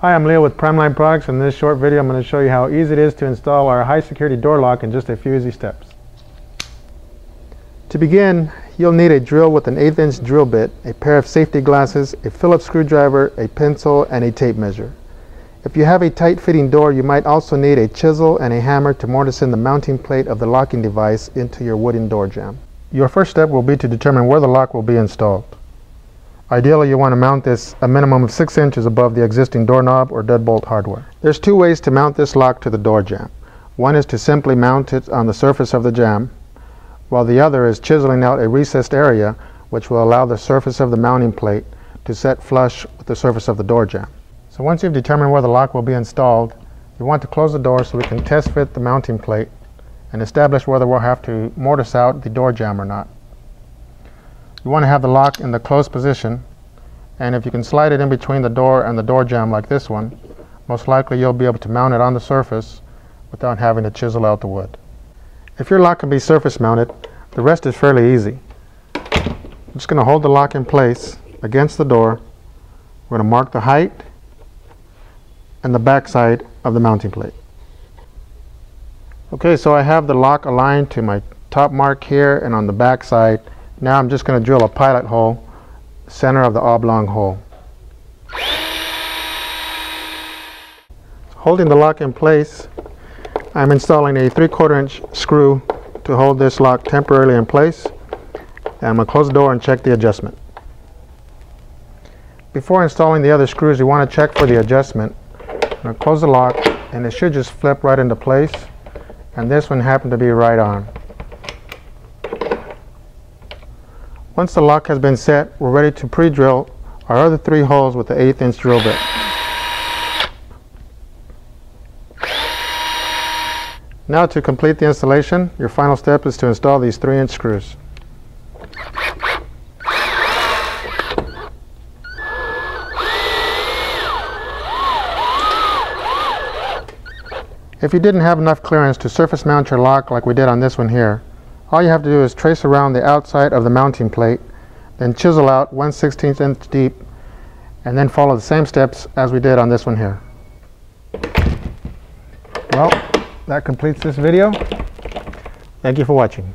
Hi, I'm Leo with Prime-Line Products. In this short video, I'm going to show you how easy it is to install our high security door lock in just a few easy steps. To begin, you'll need a drill with an eighth inch drill bit, a pair of safety glasses, a Phillips screwdriver, a pencil, and a tape measure. If you have a tight fitting door, you might also need a chisel and a hammer to mortise in the mounting plate of the locking device into your wooden door jamb. Your first step will be to determine where the lock will be installed. Ideally, you want to mount this a minimum of 6 inches above the existing doorknob or deadbolt hardware. There's two ways to mount this lock to the door jamb. One is to simply mount it on the surface of the jamb, while the other is chiseling out a recessed area which will allow the surface of the mounting plate to set flush with the surface of the door jamb. So once you've determined where the lock will be installed, you want to close the door so we can test fit the mounting plate and establish whether we'll have to mortise out the door jamb or not. You want to have the lock in the closed position and if you can slide it in between the door and the door jamb like this one, most likely you'll be able to mount it on the surface without having to chisel out the wood. If your lock can be surface mounted, the rest is fairly easy. I'm just going to hold the lock in place against the door. We're going to mark the height and the back side of the mounting plate. Okay, so I have the lock aligned to my top mark here and on the back side now I'm just going to drill a pilot hole, center of the oblong hole. Holding the lock in place, I'm installing a 3 quarter inch screw to hold this lock temporarily in place. And I'm going to close the door and check the adjustment. Before installing the other screws, you want to check for the adjustment. I'm going to close the lock and it should just flip right into place. And this one happened to be right on. Once the lock has been set, we're ready to pre-drill our other three holes with the eighth inch drill bit. Now to complete the installation, your final step is to install these 3 inch screws. If you didn't have enough clearance to surface mount your lock like we did on this one here, all you have to do is trace around the outside of the mounting plate, then chisel out 1 16th inch deep, and then follow the same steps as we did on this one here. Well, that completes this video. Thank you for watching.